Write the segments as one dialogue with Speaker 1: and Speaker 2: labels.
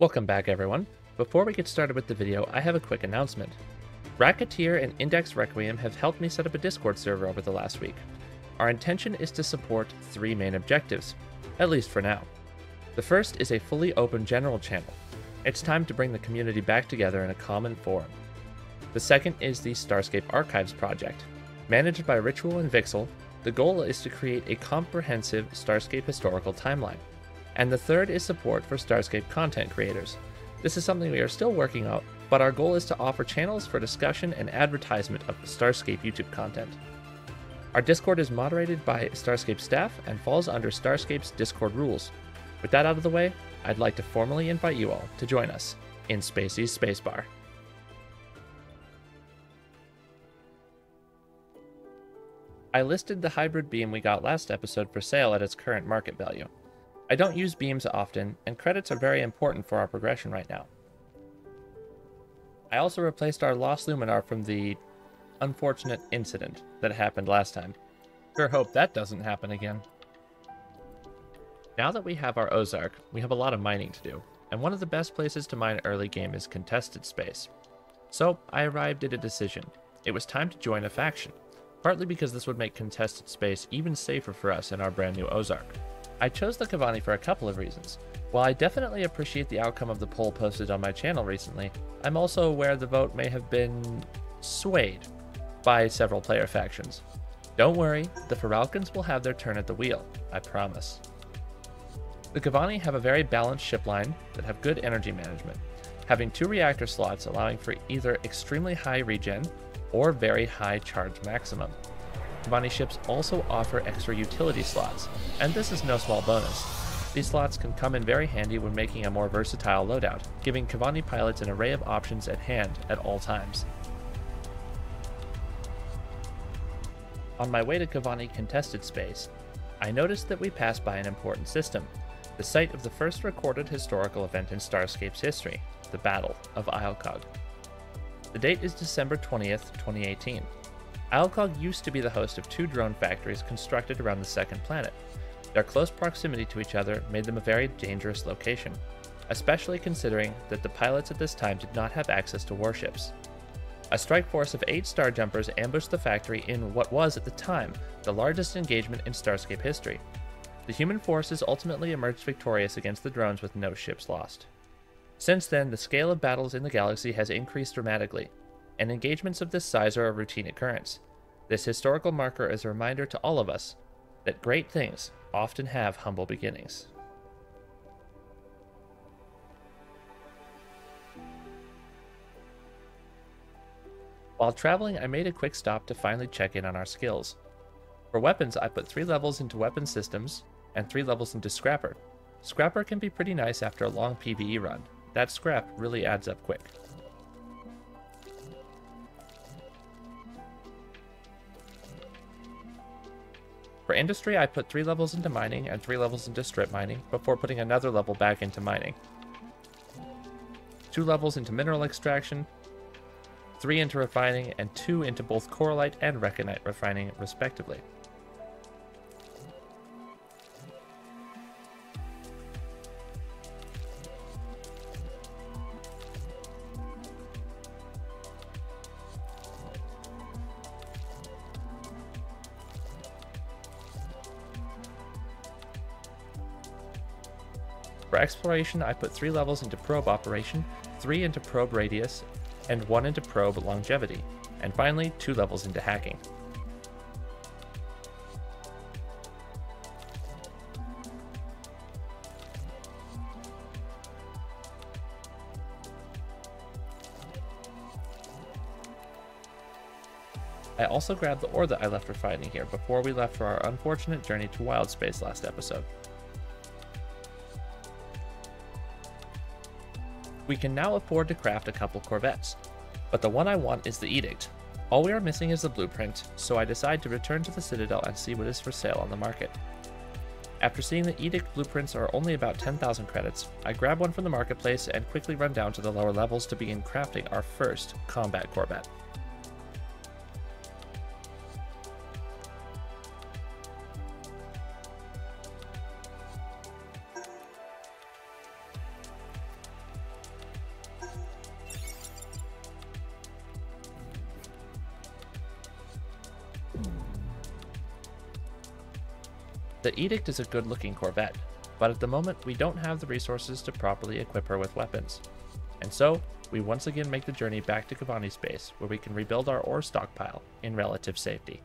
Speaker 1: Welcome back everyone. Before we get started with the video, I have a quick announcement. Racketeer and Index Requiem have helped me set up a Discord server over the last week. Our intention is to support three main objectives, at least for now. The first is a fully open general channel. It's time to bring the community back together in a common forum. The second is the Starscape Archives project. Managed by Ritual and Vixel, the goal is to create a comprehensive Starscape historical timeline. And the third is support for Starscape content creators. This is something we are still working out, but our goal is to offer channels for discussion and advertisement of the Starscape YouTube content. Our Discord is moderated by Starscape staff and falls under Starscape's Discord rules. With that out of the way, I'd like to formally invite you all to join us in Spacey's Space Bar. I listed the hybrid beam we got last episode for sale at its current market value. I don't use beams often, and credits are very important for our progression right now. I also replaced our Lost Luminar from the unfortunate incident that happened last time. Sure hope that doesn't happen again. Now that we have our Ozark, we have a lot of mining to do, and one of the best places to mine early game is contested space. So I arrived at a decision. It was time to join a faction, partly because this would make contested space even safer for us in our brand new Ozark. I chose the Kavani for a couple of reasons. While I definitely appreciate the outcome of the poll posted on my channel recently, I'm also aware the vote may have been swayed by several player factions. Don't worry, the Foralkans will have their turn at the wheel, I promise. The Kavani have a very balanced ship line that have good energy management, having two reactor slots allowing for either extremely high regen or very high charge maximum. Kavani ships also offer extra utility slots, and this is no small bonus. These slots can come in very handy when making a more versatile loadout, giving Kavani pilots an array of options at hand at all times. On my way to Kavani contested space, I noticed that we passed by an important system, the site of the first recorded historical event in Starscape's history, the Battle of Ialcog. The date is December 20th, 2018. Ialcog used to be the host of two drone factories constructed around the second planet. Their close proximity to each other made them a very dangerous location, especially considering that the pilots at this time did not have access to warships. A strike force of eight Star Jumpers ambushed the factory in what was, at the time, the largest engagement in Starscape history, the human forces ultimately emerged victorious against the drones with no ships lost. Since then, the scale of battles in the galaxy has increased dramatically, and engagements of this size are a routine occurrence. This historical marker is a reminder to all of us that great things often have humble beginnings. While traveling, I made a quick stop to finally check in on our skills. For weapons, I put 3 levels into weapon systems, and 3 levels into Scrapper. Scrapper can be pretty nice after a long PvE run. That scrap really adds up quick. For industry, I put 3 levels into mining and 3 levels into strip mining, before putting another level back into mining. 2 levels into mineral extraction, 3 into refining, and 2 into both korrelite and reknite refining, respectively. For exploration, I put 3 levels into probe operation, 3 into probe radius, and 1 into probe longevity, and finally 2 levels into hacking. I also grabbed the ore that I left for refining here before we left for our unfortunate journey to Wild Space last episode. We can now afford to craft a couple Corvettes, but the one I want is the Edict. All we are missing is the blueprint, so I decide to return to the Citadel and see what is for sale on the market. After seeing the Edict blueprints are only about 10,000 credits, I grab one from the marketplace and quickly run down to the lower levels to begin crafting our first combat Corvette. Edict is a good looking Corvette, but at the moment we don't have the resources to properly equip her with weapons. And so, we once again make the journey back to Kavani space, where we can rebuild our ore stockpile in relative safety.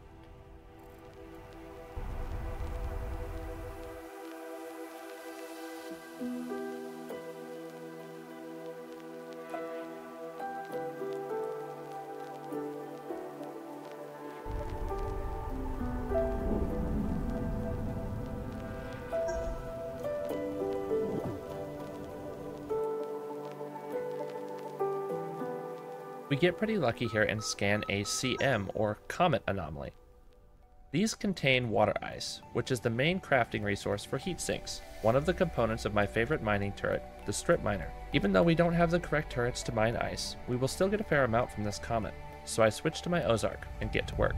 Speaker 1: We get pretty lucky here and scan a CM, or Comet Anomaly. These contain water ice, which is the main crafting resource for heat sinks, one of the components of my favorite mining turret, the Strip Miner. Even though we don't have the correct turrets to mine ice, we will still get a fair amount from this comet, so I switch to my Ozark and get to work.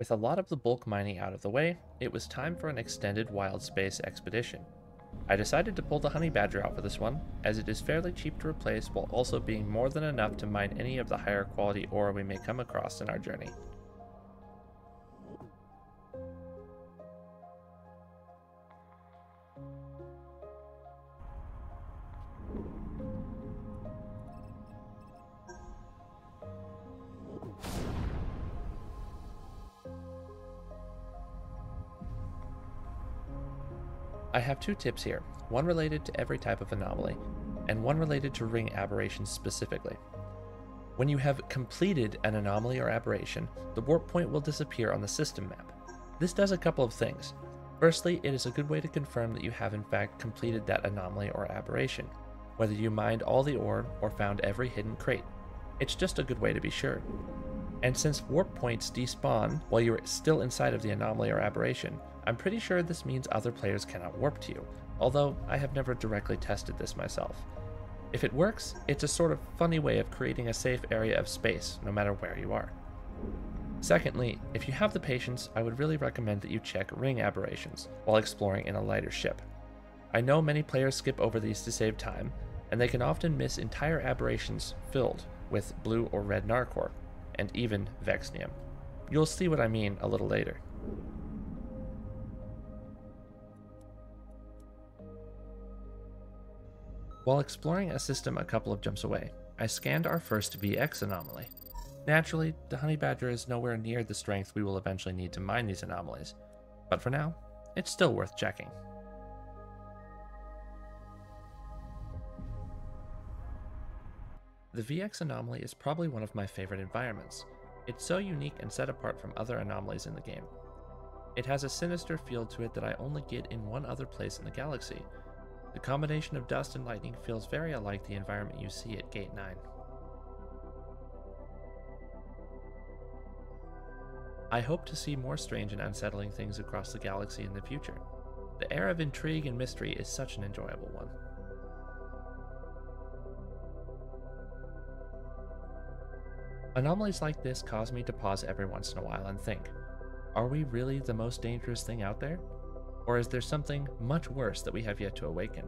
Speaker 1: With a lot of the bulk mining out of the way, it was time for an extended wild space expedition. I decided to pull the honey badger out for this one, as it is fairly cheap to replace while also being more than enough to mine any of the higher quality ore we may come across in our journey. Have two tips here, one related to every type of anomaly, and one related to ring aberrations specifically. When you have completed an anomaly or aberration, the warp point will disappear on the system map. This does a couple of things. Firstly, it is a good way to confirm that you have in fact completed that anomaly or aberration, whether you mined all the ore or found every hidden crate. It's just a good way to be sure. And since warp points despawn while you're still inside of the anomaly or aberration, I'm pretty sure this means other players cannot warp to you, although I have never directly tested this myself. If it works, it's a sort of funny way of creating a safe area of space, no matter where you are. Secondly, if you have the patience, I would really recommend that you check ring aberrations while exploring in a lighter ship. I know many players skip over these to save time, and they can often miss entire aberrations filled with blue or red Narcor, and even Vexnium. You'll see what I mean a little later. While exploring a system a couple of jumps away, I scanned our first VX anomaly. Naturally, the honey badger is nowhere near the strength we will eventually need to mine these anomalies, but for now, it's still worth checking. The VX anomaly is probably one of my favorite environments. It's so unique and set apart from other anomalies in the game. It has a sinister feel to it that I only get in one other place in the galaxy. The combination of dust and lightning feels very unlike the environment you see at Gate 9. I hope to see more strange and unsettling things across the galaxy in the future. The air of intrigue and mystery is such an enjoyable one. Anomalies like this cause me to pause every once in a while and think are we really the most dangerous thing out there? Or is there something much worse that we have yet to awaken?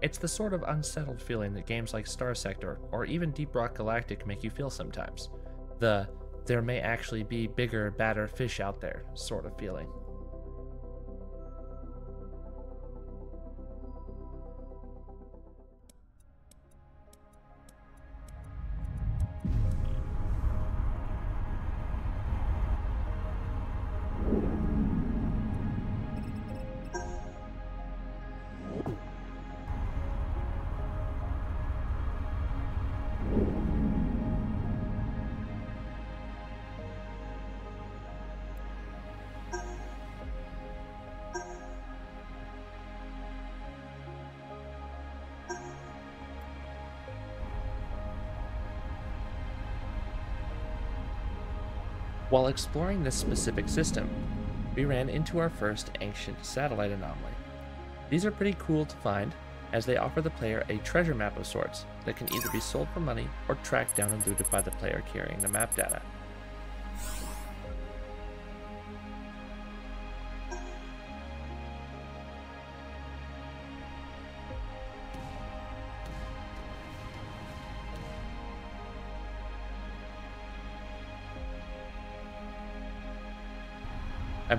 Speaker 1: It's the sort of unsettled feeling that games like Starsector or even Deep Rock Galactic make you feel sometimes. The there may actually be bigger, badder fish out there sort of feeling. While exploring this specific system, we ran into our first ancient satellite anomaly. These are pretty cool to find, as they offer the player a treasure map of sorts that can either be sold for money or tracked down and looted by the player carrying the map data.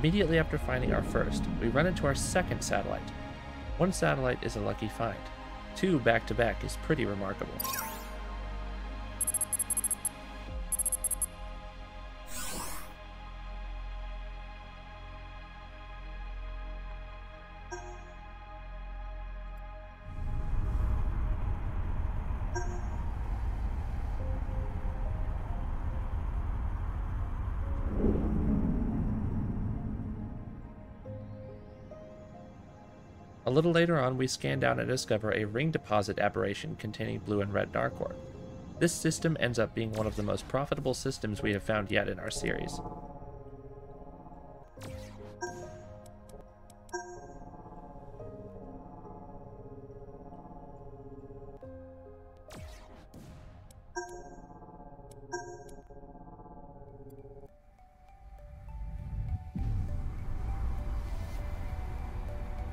Speaker 1: Immediately after finding our first, we run into our second satellite. One satellite is a lucky find. Two back to back is pretty remarkable. Little later on, we scan down and discover a ring deposit aberration containing blue and red Narcor. This system ends up being one of the most profitable systems we have found yet in our series.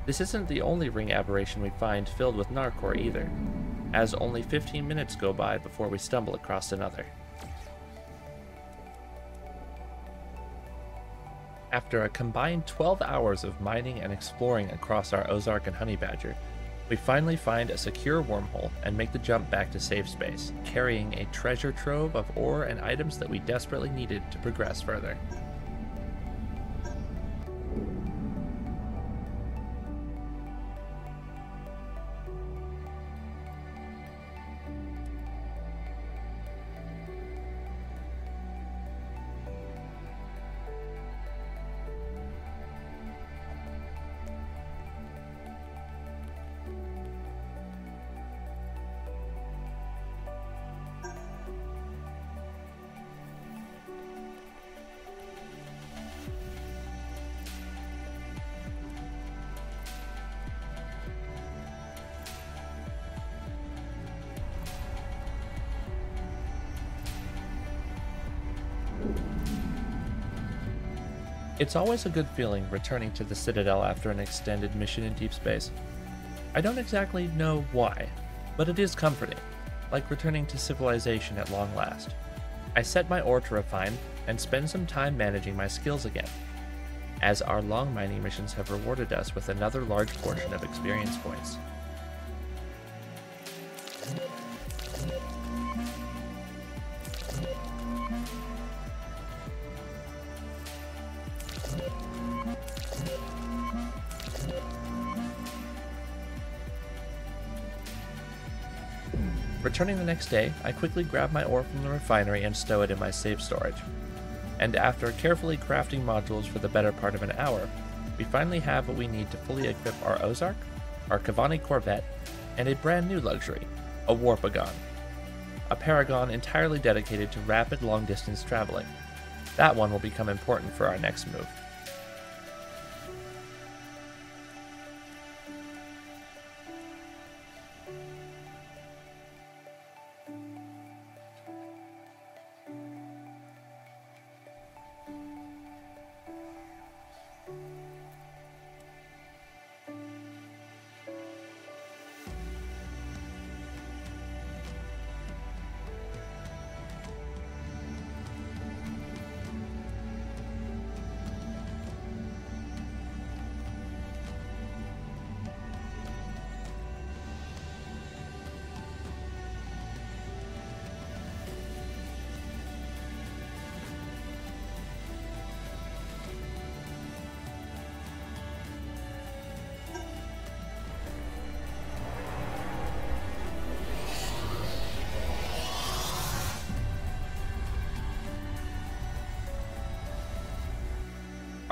Speaker 1: This isn't the only ring aberration we find filled with Narcor either, as only 15 minutes go by before we stumble across another. After a combined 12 hours of mining and exploring across our Ozark and Honey Badger, we finally find a secure wormhole and make the jump back to safe space, carrying a treasure trove of ore and items that we desperately needed to progress further. It's always a good feeling returning to the Citadel after an extended mission in deep space. I don't exactly know why, but it is comforting, like returning to civilization at long last. I set my ore to refine and spend some time managing my skills again, as our long mining missions have rewarded us with another large portion of experience points. Returning the next day, I quickly grab my ore from the refinery and stow it in my safe storage. And after carefully crafting modules for the better part of an hour, we finally have what we need to fully equip our Ozark, our Kavani Corvette, and a brand new luxury, a Warpagon. A Paragon entirely dedicated to rapid long distance traveling. That one will become important for our next move.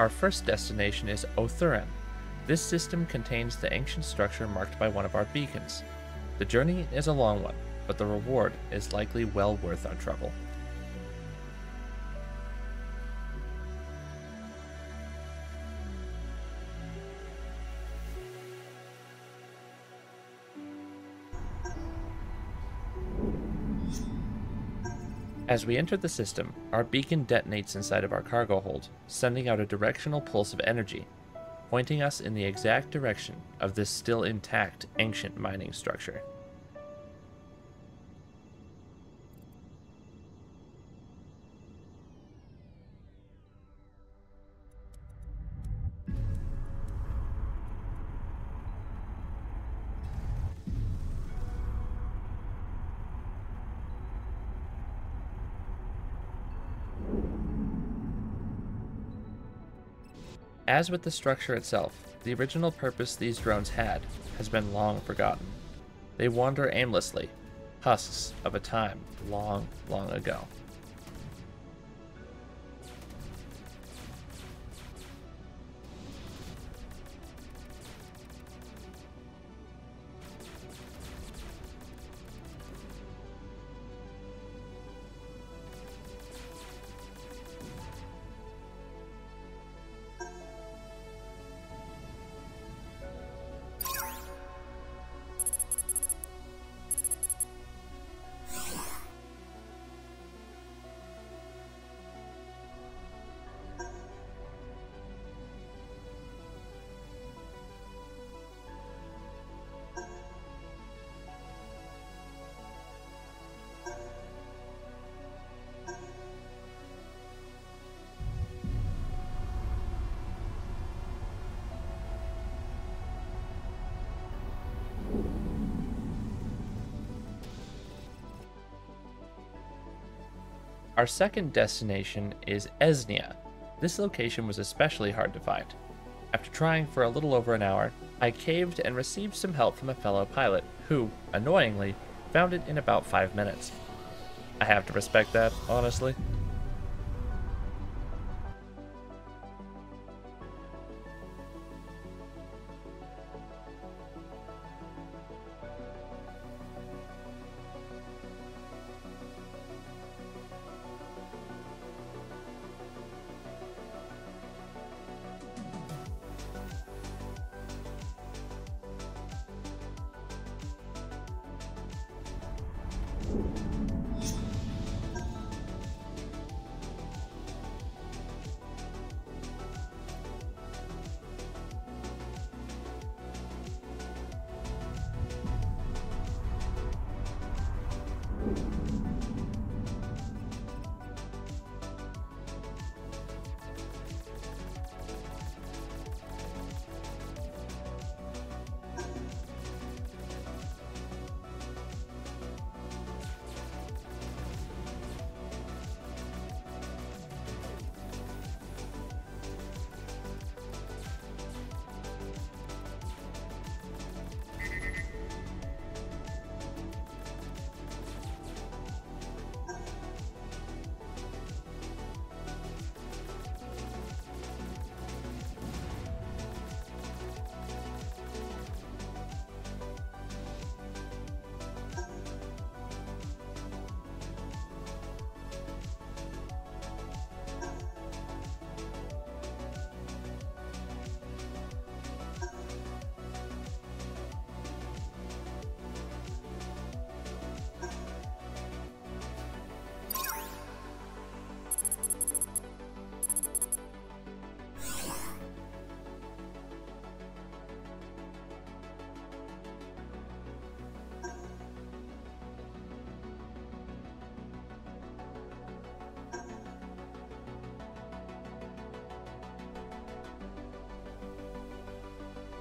Speaker 1: Our first destination is Othuren. This system contains the ancient structure marked by one of our beacons. The journey is a long one, but the reward is likely well worth our trouble. As we enter the system, our beacon detonates inside of our cargo hold, sending out a directional pulse of energy, pointing us in the exact direction of this still intact ancient mining structure. As with the structure itself, the original purpose these drones had has been long forgotten. They wander aimlessly, husks of a time long, long ago. Our second destination is Esnia. This location was especially hard to find. After trying for a little over an hour, I caved and received some help from a fellow pilot, who, annoyingly, found it in about five minutes. I have to respect that, honestly.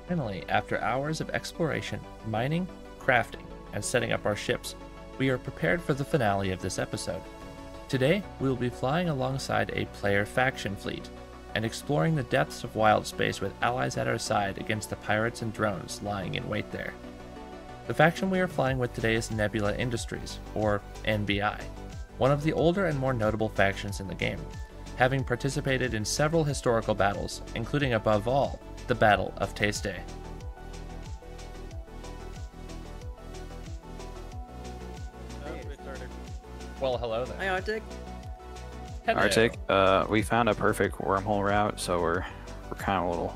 Speaker 1: Finally, after hours of exploration, mining, crafting, and setting up our ships, we are prepared for the finale of this episode. Today, we will be flying alongside a player faction fleet and exploring the depths of wild space with allies at our side against the pirates and drones lying in wait there. The faction we are flying with today is Nebula Industries, or NBI, one of the older and more notable factions in the game, having participated in several historical battles, including above all, the Battle of Taste. Well, hello there.
Speaker 2: Hi, Arctic.
Speaker 1: Hello.
Speaker 3: Arctic, uh, we found a perfect wormhole route, so we're we're kind of a little,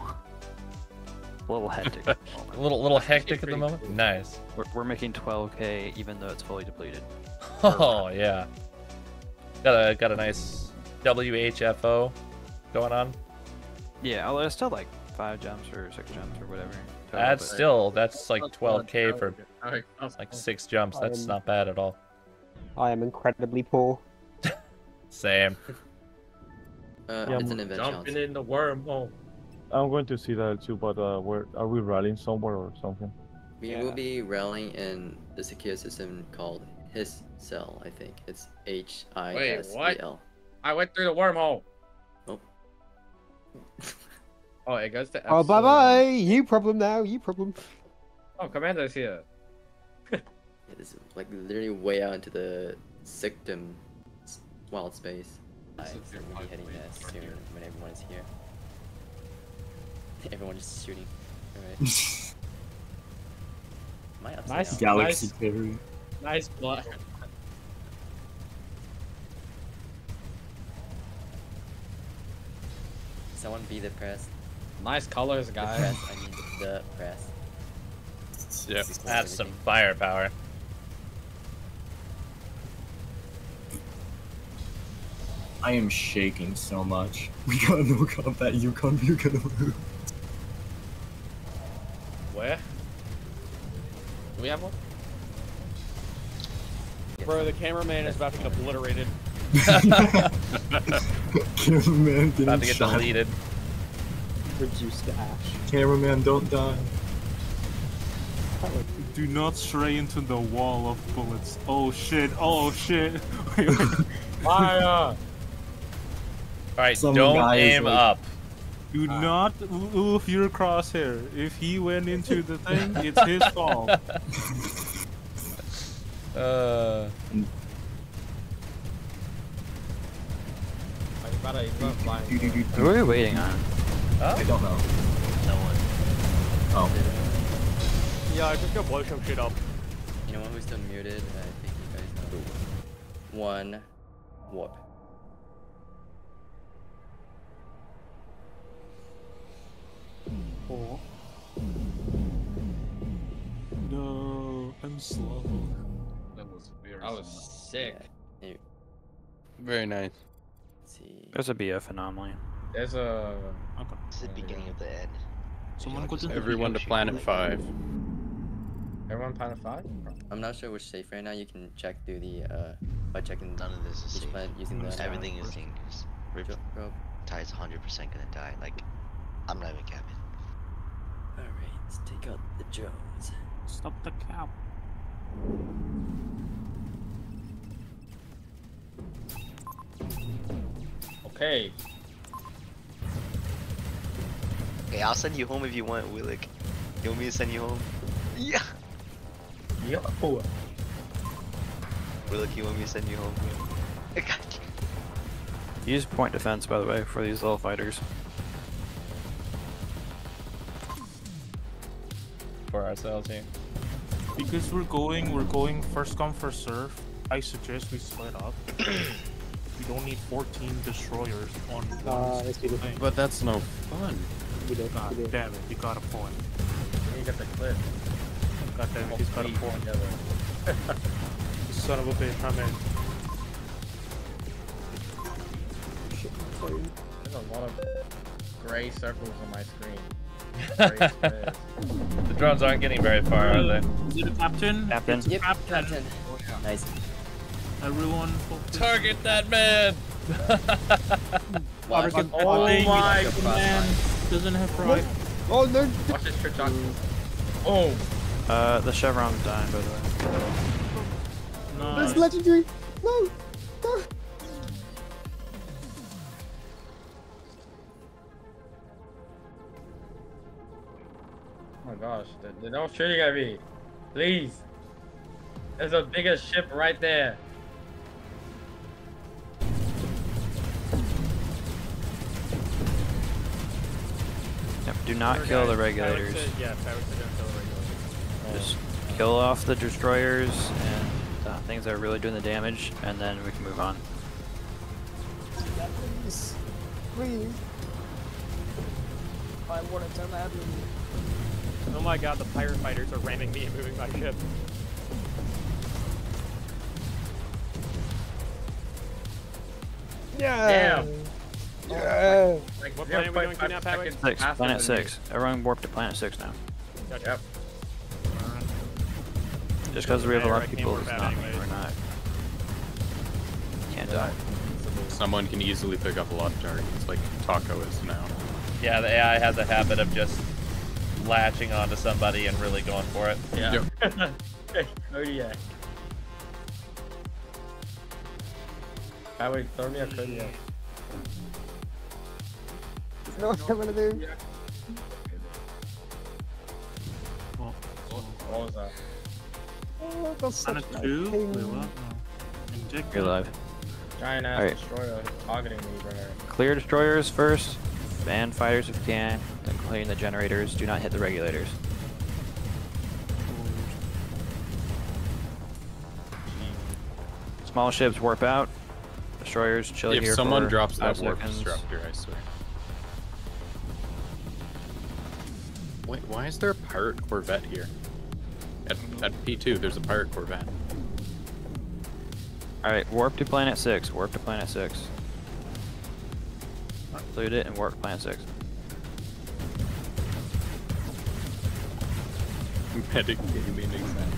Speaker 3: a little hectic. at the moment.
Speaker 1: A little, little hectic at the moment. Nice.
Speaker 3: we're, we're making 12k even though it's fully depleted.
Speaker 1: Oh yeah. Got a got a nice WHFO going on.
Speaker 3: Yeah, although it's still like five jumps or six jumps or whatever. total,
Speaker 1: That's
Speaker 3: but-
Speaker 1: still that's like 12k for like six jumps. That's
Speaker 4: Um,
Speaker 1: not bad at all.
Speaker 4: I am incredibly poor.
Speaker 1: Same.
Speaker 2: Uh,
Speaker 5: Yeah,
Speaker 2: it's an
Speaker 5: I'm
Speaker 2: event
Speaker 6: jumping
Speaker 2: chance.
Speaker 6: in the wormhole.
Speaker 5: I'm going to see that too, but uh, where are we rallying somewhere or something?
Speaker 2: We will be rallying in the secure system called His Cell, I think. It's H I S E L.
Speaker 6: I went through the wormhole.
Speaker 2: Oh.
Speaker 6: Oh, it goes to.
Speaker 4: Oh, bye bye! You problem now, you problem.
Speaker 6: Oh, Commander's here.
Speaker 2: It is like literally way out into the Sictum wild space. I
Speaker 6: This is
Speaker 2: so
Speaker 6: your
Speaker 2: we'll be heading there soon when everyone is here. Everyone is shooting. Alright. Am
Speaker 6: Nice.
Speaker 2: down?
Speaker 7: Galaxy
Speaker 6: Nice.
Speaker 7: Theory.
Speaker 6: Nice blood.
Speaker 2: Someone be the press.
Speaker 6: Nice colors,
Speaker 2: The
Speaker 6: guys.
Speaker 2: press, I mean the press.
Speaker 7: Yeah.
Speaker 1: That's some firepower.
Speaker 7: I am shaking so much. We got no combat. You come, you're gonna lose.
Speaker 6: Where? Do we have one?
Speaker 8: Bro, the cameraman is about to get obliterated.
Speaker 7: Cameraman getting
Speaker 1: About to get
Speaker 7: shot.
Speaker 1: deleted.
Speaker 4: Reduced to ash.
Speaker 7: Cameraman, don't die.
Speaker 9: Do not stray into the wall of bullets. Oh shit, oh shit. Wait, wait.
Speaker 6: Fire!
Speaker 1: All right,
Speaker 7: Some
Speaker 1: don't aim
Speaker 7: like-
Speaker 1: up.
Speaker 9: Do not move your crosshair. If he went into the thing, it's his fault.
Speaker 1: Uh,
Speaker 6: Are you about to- you about to fly?
Speaker 7: Do, do, do,
Speaker 3: Who are we waiting on?
Speaker 7: I don't know.
Speaker 2: No one.
Speaker 7: Oh.
Speaker 8: Yeah, I just go blow some shit up.
Speaker 2: Anyone who's still muted, I think you guys know. One warp.
Speaker 9: No, I'm slow.
Speaker 6: That was very That was sick.
Speaker 2: Yeah,
Speaker 10: Very nice.
Speaker 2: Let's see.
Speaker 3: There's a BF anomaly.
Speaker 6: There's a.
Speaker 10: Okay.
Speaker 11: It's the beginning of the end.
Speaker 9: Someone
Speaker 11: Like,
Speaker 9: go to
Speaker 11: just
Speaker 9: the
Speaker 10: Everyone to planet
Speaker 11: like-
Speaker 10: five.
Speaker 11: Everyone pound five?
Speaker 2: I'm not sure which safe right now. You can check through the uh by checking
Speaker 12: None of this is
Speaker 2: each
Speaker 12: safe.
Speaker 2: planet using the
Speaker 12: Everything is dangerous. Rip
Speaker 2: Dro- probe.
Speaker 12: Ty's 100% gonna die. Like, I'm not even capping.
Speaker 2: Alright, let's take out the Jones.
Speaker 9: Stop the cap.
Speaker 11: Okay.
Speaker 12: Okay, I'll send you home if you want, Willick. You want me to send you home? Yeah.
Speaker 11: Yo.
Speaker 12: Willick, you want me to send you home? I got you.
Speaker 3: Use point defense, by the way, for these little fighters.
Speaker 1: For ourselves here.
Speaker 9: Because we're going, we're going first come first serve. I suggest we split up. we don't need 14 destroyers on one
Speaker 4: Uh, this.
Speaker 9: thing.
Speaker 10: But that's no fun.
Speaker 4: We do.
Speaker 9: God
Speaker 4: We do.
Speaker 9: damn it, you got a point.
Speaker 11: You got the clip.
Speaker 9: God damn it, he's got a point.
Speaker 11: Together.
Speaker 9: Son of a bitch, I'm in.
Speaker 11: There's a lot of gray circles on my screen.
Speaker 1: The drones aren't getting very far, are they?
Speaker 9: Is it a captain?
Speaker 3: Captain.
Speaker 2: Yep,
Speaker 9: captain.
Speaker 2: Captain. Nice.
Speaker 9: Everyone focus.
Speaker 1: Target that man!
Speaker 2: Watch.
Speaker 9: Target
Speaker 11: Oh
Speaker 9: thing.
Speaker 11: my
Speaker 9: The man doesn't have right.
Speaker 4: Oh no!
Speaker 11: Watch this trick shot. Oh,
Speaker 3: Uh, the chevron's dying, by the way.
Speaker 9: Nice.
Speaker 4: That's legendary! No! No!
Speaker 11: oh my gosh. They, they don't shooting at me. Please. There's a bigger ship right there.
Speaker 3: Do not kill the regulators.
Speaker 8: Yeah, Tyler don't kill the regulators.
Speaker 3: Just kill off the destroyers and uh, things that are really doing the damage, and then we can move on.
Speaker 4: Please. Please. I want to happen.
Speaker 8: Oh my god, the pirate fighters are ramming me and moving my ship.
Speaker 4: Yeah!
Speaker 11: Damn.
Speaker 4: Yeah!
Speaker 11: Like
Speaker 8: What planet are we going to
Speaker 11: 0.5
Speaker 8: now, Patrick?
Speaker 3: Six, planet six. Everyone warp to planet six now.
Speaker 8: Gotcha.
Speaker 11: Yep.
Speaker 3: Just because we have a lot of people
Speaker 8: can't
Speaker 3: does not mean we're not. Can't die.
Speaker 10: Someone can easily pick up a lot of targets, like Taco is now.
Speaker 1: Yeah, the AI has a habit of just latching onto somebody and really going for it.
Speaker 11: Yeah.
Speaker 10: Yep.
Speaker 11: Kodiak. Highway, throw me a Kodiak.
Speaker 4: You know what I'm gonna do?
Speaker 9: Oh,
Speaker 11: What was that?
Speaker 4: Oh, that's such
Speaker 9: planet
Speaker 4: a
Speaker 9: two? Wait, what? Inject
Speaker 3: You're alive.
Speaker 11: Giant ass
Speaker 3: Alright.
Speaker 11: destroyer targeting me, bro.
Speaker 3: Clear destroyers first, ban fighters if you can, then clean the generators. Do not hit the regulators. Small ships warp out. Destroyers chill
Speaker 10: if
Speaker 3: here
Speaker 10: someone
Speaker 3: for
Speaker 10: drops that
Speaker 3: five
Speaker 10: warp
Speaker 3: seconds.
Speaker 10: disruptor, I swear. Wait, why is there a pirate corvette here? At, at P2, there's a pirate corvette.
Speaker 3: Alright, warp to planet 6. Warp to planet 6. Include it and warp to planet 6.
Speaker 10: Medic gaming exam.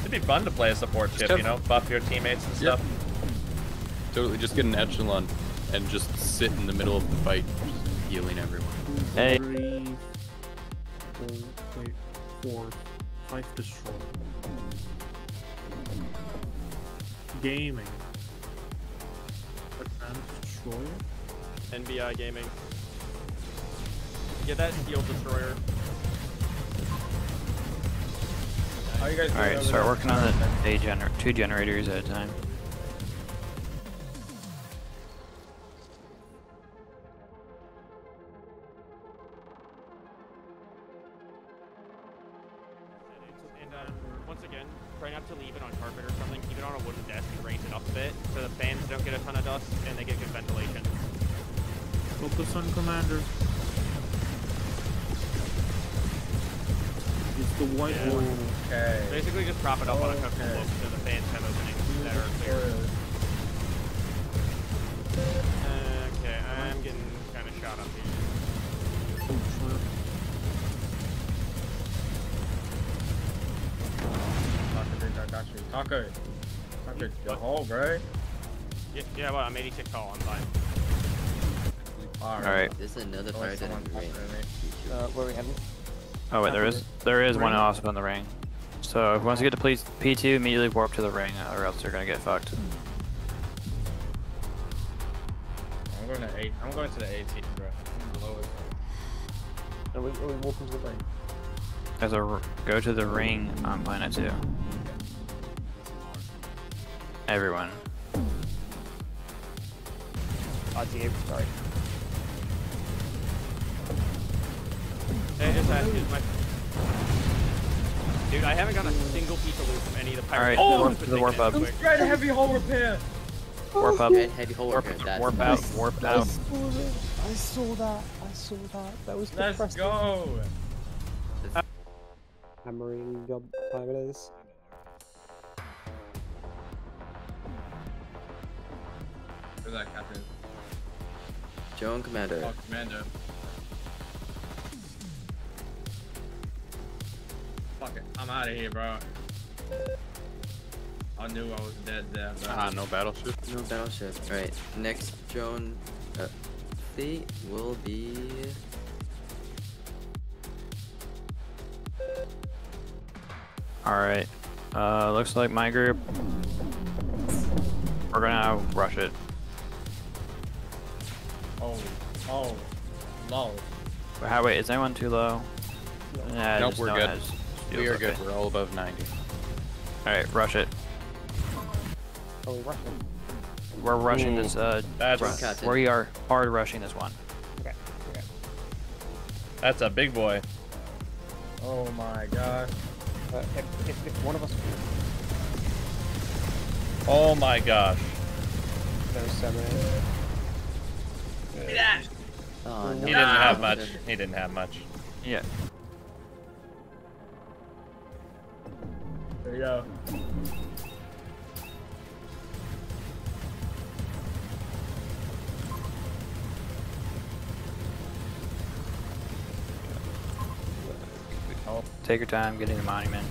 Speaker 1: It'd be fun to play a support ship, you know, buff your teammates and
Speaker 10: Yep.
Speaker 1: stuff.
Speaker 10: Totally, just get an echelon and just sit in the middle of the fight, just healing everyone.
Speaker 3: Hey.
Speaker 9: Three, four, wait, four, five destroy. Gaming. Advanced destroyer?
Speaker 8: NBI Gaming. Get that steel destroyer.
Speaker 11: How you guys
Speaker 3: Alright,
Speaker 11: over
Speaker 3: start
Speaker 11: there?
Speaker 3: working on the a gener two generators at a time.
Speaker 11: Actually, Tucker. Tucker, the hole, bro.
Speaker 8: Yeah, yeah, well, I'm 86 tall. I'm fine.
Speaker 3: Alright.
Speaker 2: There's another fire
Speaker 11: someone
Speaker 2: that ring.
Speaker 4: Uh, where we heading?
Speaker 3: Oh wait, there is there is one also in the ring. So once you get to please P2, immediately warp to the ring, or else you're gonna get fucked.
Speaker 11: I'm going to eight. I'm going to the 18, bro. I'm.
Speaker 4: Are we, are we walking to the ring?
Speaker 3: There's a r- go to the ring on planet two. Everyone.
Speaker 4: Oh, RTA, sorry.
Speaker 8: Hey, just ask is my. Dude, I haven't got a single piece of loot from any of the
Speaker 3: Alright,
Speaker 8: pirates.
Speaker 3: warp to the warp up.
Speaker 11: Red heavy hole repair.
Speaker 3: Warp up.
Speaker 2: Head- heavy hole
Speaker 3: Warp,
Speaker 2: repair, that's
Speaker 3: warp
Speaker 2: nice.
Speaker 3: out. Warp
Speaker 4: I
Speaker 3: out.
Speaker 4: saw that. I saw that. I saw that. That was
Speaker 11: Let's
Speaker 4: depressing.
Speaker 11: go.
Speaker 4: Hammering job time it is.
Speaker 11: Where's that captain?
Speaker 2: Drone Commander.
Speaker 11: Oh, commander. Fuck it. I'm out of here, bro. I knew I was dead there, bro.
Speaker 10: Ah, no battleship.
Speaker 2: No battleship. Alright, next drone uh, fleet will be.
Speaker 3: Alright. Uh, looks like my group. We're gonna rush it.
Speaker 11: Oh, oh, low.
Speaker 3: How, wait, is anyone too low? Nah,
Speaker 10: Nope, we're
Speaker 3: no
Speaker 10: good.
Speaker 3: has
Speaker 10: We
Speaker 3: shields,
Speaker 10: are good. We're all above 90.
Speaker 3: Alright, rush it.
Speaker 4: Oh, we're rushing.
Speaker 3: We're rushing
Speaker 1: Ooh,
Speaker 3: this, uh,
Speaker 1: that's-
Speaker 3: ru-
Speaker 2: Captain.
Speaker 3: we are hard rushing this one.
Speaker 4: Okay, okay.
Speaker 1: That's a big boy.
Speaker 11: Oh my gosh.
Speaker 4: Uh, if, if, if one of us
Speaker 1: Oh my gosh.
Speaker 4: knows seven,
Speaker 2: Oh, no.
Speaker 1: He didn't have much. He didn't have much.
Speaker 3: Yeah.
Speaker 11: There you go.
Speaker 3: Take your time getting the monument.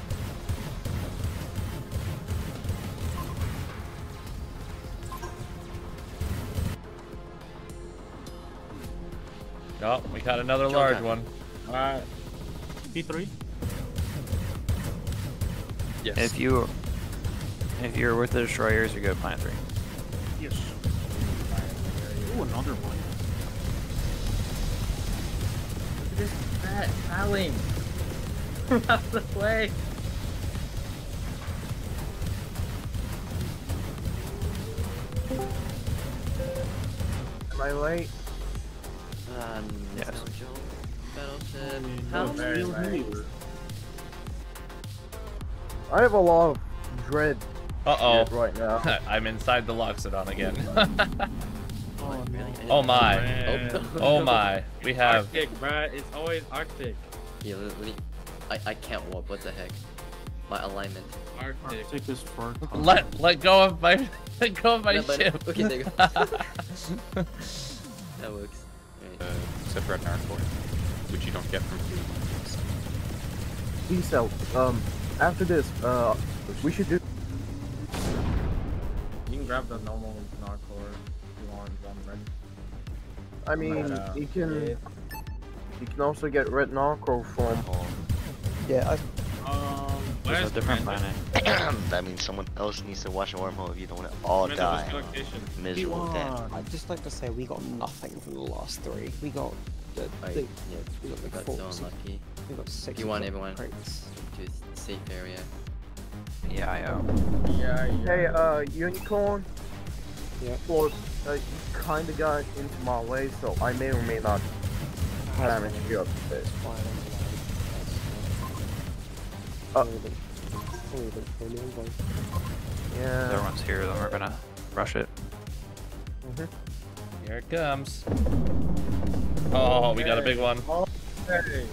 Speaker 1: Oh, we got another
Speaker 2: Joan
Speaker 1: large
Speaker 2: Captain.
Speaker 1: one.
Speaker 11: Alright.
Speaker 9: P3?
Speaker 10: Yes.
Speaker 3: If you if you're with the destroyers, you go planet three.
Speaker 9: Yes. Ooh, another one.
Speaker 11: Look at this fat fouling. Out of the way.
Speaker 4: Am I late?
Speaker 2: Um,
Speaker 3: Yes.
Speaker 2: no Joan battleship. How
Speaker 11: very.
Speaker 4: I have a lot of dread
Speaker 1: Uh oh.
Speaker 4: right now.
Speaker 1: I'm inside the Loxodon again.
Speaker 11: Oh,
Speaker 2: Really?
Speaker 1: oh my.
Speaker 11: man.
Speaker 1: Oh my. We have.
Speaker 11: Arctic, bro. It's always Arctic.
Speaker 2: Yeah, let, let me. I, I can't warp. What the heck? My alignment.
Speaker 11: Arctic.
Speaker 9: Take this for
Speaker 1: Let let go of my let go of my
Speaker 2: No, but-
Speaker 1: ship.
Speaker 2: okay, there you go. That works.
Speaker 10: Uh, except for at Narcor, which you don't get from food.
Speaker 4: Peace out. Um, after this, uh, we should do.
Speaker 11: You can grab the normal Narcor if you want. One red.
Speaker 4: I mean,
Speaker 11: But, uh,
Speaker 4: you can.
Speaker 11: yeah.
Speaker 4: You can also get red narcor from. Yeah,
Speaker 11: Um,
Speaker 3: It's
Speaker 11: where's
Speaker 3: a different
Speaker 11: Commander?
Speaker 3: planet.
Speaker 12: that means someone else needs to watch a wormhole if you don't want to all
Speaker 11: Commander,
Speaker 12: die.
Speaker 11: what's?
Speaker 12: Miserable death.
Speaker 4: I'd just like to say we got nothing from the last three. We got the,
Speaker 2: I,
Speaker 4: the
Speaker 2: yeah,
Speaker 4: we got
Speaker 2: we
Speaker 4: the
Speaker 2: got so
Speaker 4: forks.
Speaker 2: unlucky.
Speaker 4: We got six.
Speaker 2: You want everyone
Speaker 4: crates.
Speaker 2: to safe area.
Speaker 3: Yeah, I know.
Speaker 11: Yeah, yeah.
Speaker 4: Hey, uh, unicorn. Yeah. Well, uh, you kind of got into my way, so I may or may not damage you up a bit. Fine,
Speaker 3: Uh,
Speaker 4: Yeah.
Speaker 3: Everyone's here, then we're gonna rush it.
Speaker 1: Here it comes. Oh, we got a big one.
Speaker 11: Hey.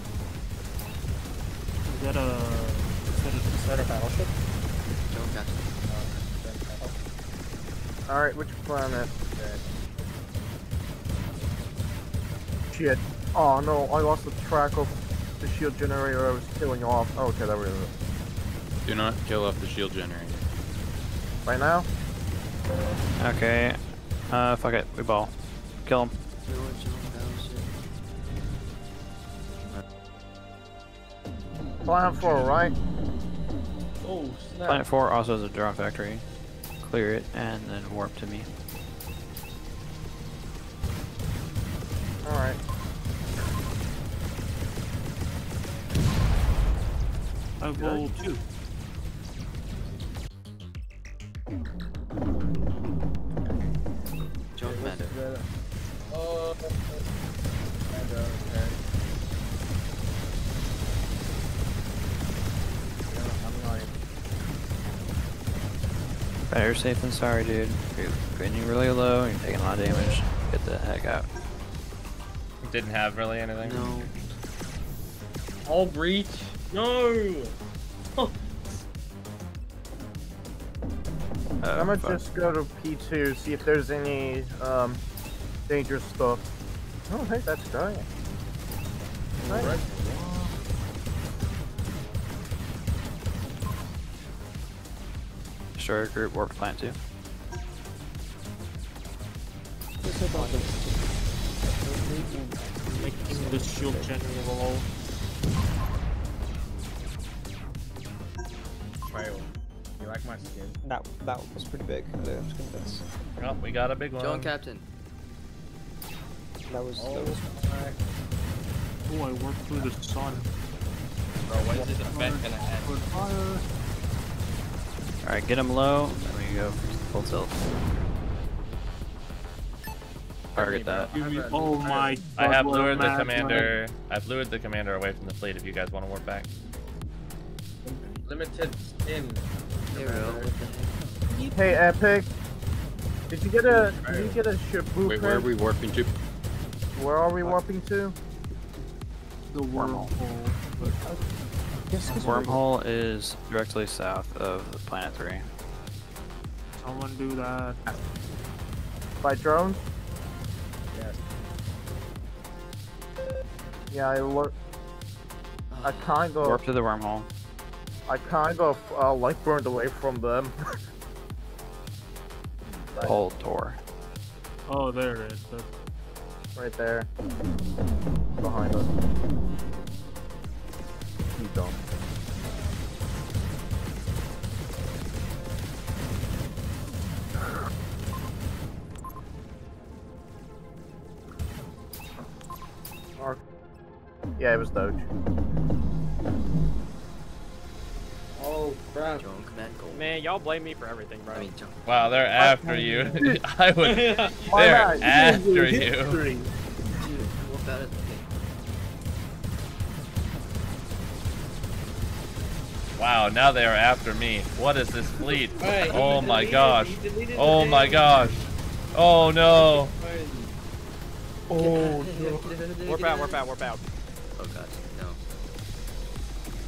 Speaker 9: Is that a... Is that a, is that a battleship?
Speaker 2: Drone Captain.
Speaker 4: Alright, which planet? Shit. Oh no, I lost the track of the shield generator I was killing off. Oh, okay, that was it.
Speaker 10: Do not kill off the shield generator.
Speaker 4: Right now?
Speaker 3: Okay. Uh, fuck it. We ball. Kill him.
Speaker 4: Planet 4, right?
Speaker 11: Oh, snap.
Speaker 3: Planet 4 also has a drone factory. Clear it and then warp to me.
Speaker 4: Alright.
Speaker 9: I rolled two.
Speaker 2: Junk Mando.
Speaker 11: Oh, Mando, okay. Yeah, I'm
Speaker 3: Better safe than sorry, dude. You're getting really low and you're taking a lot of damage, get the heck out.
Speaker 1: Didn't have really anything.
Speaker 2: No.
Speaker 11: All breach. No.
Speaker 3: Uh,
Speaker 4: I'm gonna
Speaker 3: fuck.
Speaker 4: just go to P2, see if there's any um, dangerous stuff. I don't think that's dying. Right.
Speaker 3: Destroyer group, warp to planet 2.
Speaker 9: Making the shield generator
Speaker 11: my skin?
Speaker 13: That that was pretty big. I was convinced.
Speaker 1: Oh, we got a big one.
Speaker 2: Drone Captain.
Speaker 13: That was
Speaker 11: Oh,
Speaker 13: that was
Speaker 11: my.
Speaker 9: Oh, I worked through the sun.
Speaker 6: Bro, when is this event gonna end?
Speaker 3: Alright, get him low, then we go full tilt. Target that.
Speaker 9: Oh my.
Speaker 1: I have
Speaker 9: what
Speaker 1: lured the commander. I've lured the commander away from the fleet. If you guys want to warp back.
Speaker 11: Limited skin.
Speaker 2: Hey, Ro, what the heck?
Speaker 4: Hey, Epic. Did you get a did you get a ship
Speaker 10: Wait, where are we warping to?
Speaker 4: Where are we warping to?
Speaker 9: The wormhole. But
Speaker 3: Wormhole is directly south of the planet 3.
Speaker 9: someone do that.
Speaker 4: By drones?
Speaker 11: Yes.
Speaker 4: Yeah, I look. I uh, kind of,
Speaker 3: Warp to the wormhole.
Speaker 4: I kind of uh, like burned away from them.
Speaker 3: Pull Tor.
Speaker 9: Oh, there it is. That's
Speaker 4: right there, behind us. You dumb. Or- Yeah, it was Doge.
Speaker 11: Oh crap.
Speaker 2: John Command Gold.
Speaker 8: Man, y'all blame me for everything, bro.
Speaker 2: I mean, John.
Speaker 1: Wow, they're after you. I would.
Speaker 4: Why
Speaker 1: They're after you.
Speaker 2: Dude, what about it?
Speaker 1: Wow, now they are after me. What is this fleet?
Speaker 11: Alright,
Speaker 1: Oh
Speaker 11: he oh
Speaker 1: my
Speaker 11: deleted-
Speaker 1: gosh.
Speaker 11: he deleted
Speaker 1: Oh my gosh. Oh no.
Speaker 4: Oh, no.
Speaker 8: Warp out, warp out, warp out.
Speaker 2: Oh god, no.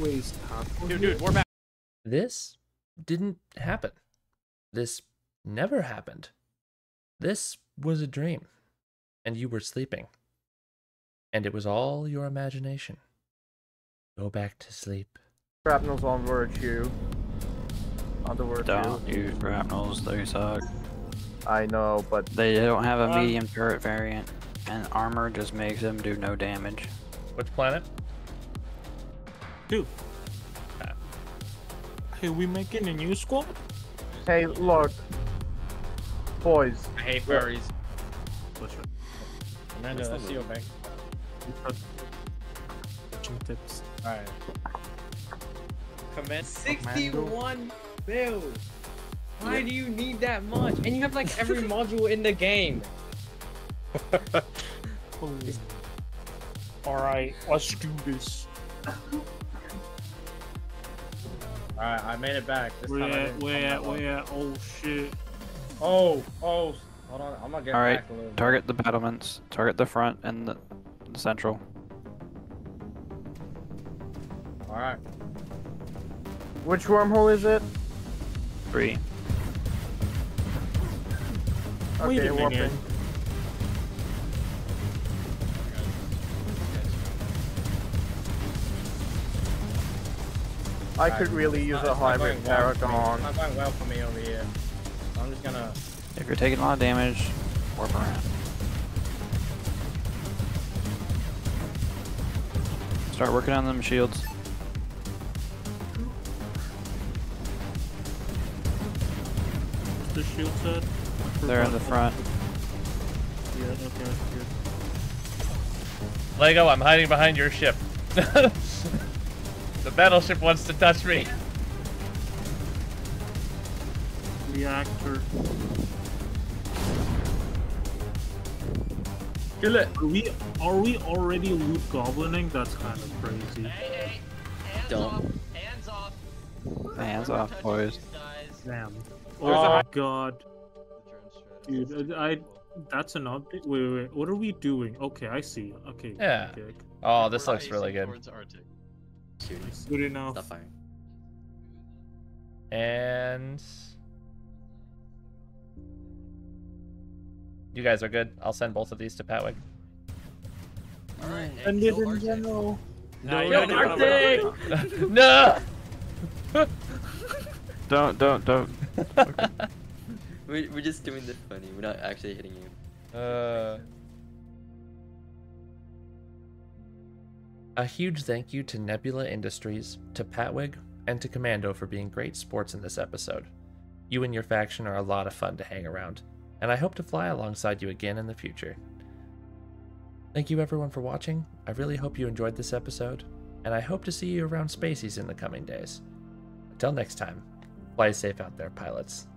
Speaker 9: Wait, stop.
Speaker 8: Dude, dude, warp out.
Speaker 1: This didn't happen. This never happened. This was a dream. And you were sleeping. And it was all your imagination. Go back to sleep.
Speaker 4: Shrapnel's on virtue. On the virtue.
Speaker 3: Don't use grapnels, they suck.
Speaker 4: I know, but
Speaker 3: They don't have a
Speaker 8: Uh,
Speaker 3: medium turret variant, and armor just makes them do no damage.
Speaker 1: Which planet?
Speaker 9: Dude. Hey, we making a new squad?
Speaker 4: hey, look, boys.
Speaker 11: I hate furries. Amanda, let's see your bank.
Speaker 9: tips?
Speaker 11: Alright. Command 61 bills. Why do you need that much? And you have like every module in the game.
Speaker 9: Alright, let's do this.
Speaker 11: Alright, I made it back. This
Speaker 9: Where
Speaker 11: time I
Speaker 9: at,
Speaker 11: didn't
Speaker 9: where at,
Speaker 11: that low.
Speaker 9: where at? Oh shit.
Speaker 11: Oh, oh. Hold on, I'm gonna get
Speaker 3: Alright,
Speaker 11: back a little bit.
Speaker 3: target the battlements, target the front and the, the central.
Speaker 11: Alright.
Speaker 4: Which wormhole is it?
Speaker 3: Three.
Speaker 9: Wait
Speaker 4: Okay,
Speaker 9: a minute.
Speaker 4: warping. I could really use
Speaker 11: It's
Speaker 4: a hybrid
Speaker 11: going well.
Speaker 4: Paragon.
Speaker 11: It's not going well for me over here. I'm just gonna.
Speaker 3: If you're taking a lot of damage, warp around. Start working on them shields.
Speaker 9: The shield set.
Speaker 3: They're in the front.
Speaker 9: Yeah, okay, good.
Speaker 1: Lego, I'm hiding behind your ship. the battleship wants to touch me.
Speaker 9: Reactor.
Speaker 11: Kill it.
Speaker 9: Are we are we already loot goblining? That's kind of crazy.
Speaker 2: Don't.
Speaker 3: Hands off, boys.
Speaker 9: Damn.
Speaker 11: There's
Speaker 9: Oh god. Dude, I, I that's an update. Wait, wait, wait. What are we doing? Okay, I see. Okay.
Speaker 1: Yeah.
Speaker 9: Okay.
Speaker 1: Oh, this looks really good.
Speaker 2: Shooting.
Speaker 9: Good enough.
Speaker 2: Stop firing.
Speaker 1: And you guys are good. I'll send both of these to Patwig.
Speaker 9: Alright, and it in general.
Speaker 8: No,
Speaker 11: Yo,
Speaker 8: you gotta do it over-
Speaker 11: Arctic!
Speaker 1: no.
Speaker 3: Don't, don't, don't.
Speaker 2: We, we're just doing this funny. We're not actually hitting you.
Speaker 1: Uh. A huge thank you to Nebula Industries, to Patwig, and to Commando for being great sports in this episode. You and your faction are a lot of fun to hang around, and I hope to fly alongside you again in the future. Thank you everyone for watching. I really hope you enjoyed this episode, and I hope to see you around Spacies in the coming days. Until next time, fly safe out there, pilots.